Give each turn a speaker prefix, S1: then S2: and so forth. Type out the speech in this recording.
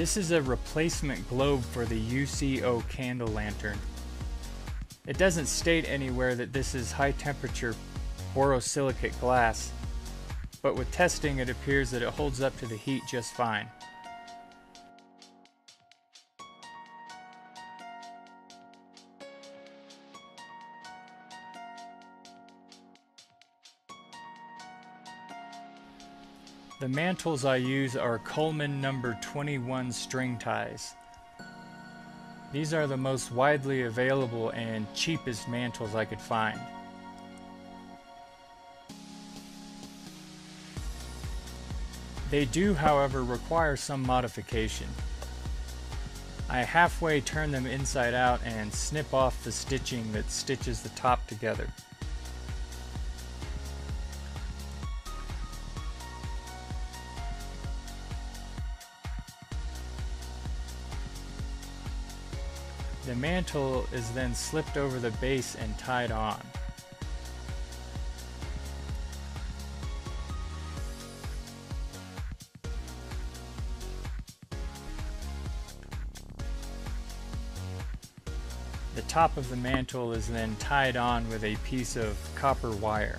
S1: This is a replacement globe for the UCO candle lantern. It doesn't state anywhere that this is high temperature borosilicate glass, but with testing it appears that it holds up to the heat just fine. The mantles I use are Coleman number 21 string ties. These are the most widely available and cheapest mantles I could find. They do, however, require some modification. I halfway turn them inside out and snip off the stitching that stitches the top together. The mantle is then slipped over the base and tied on. The top of the mantle is then tied on with a piece of copper wire.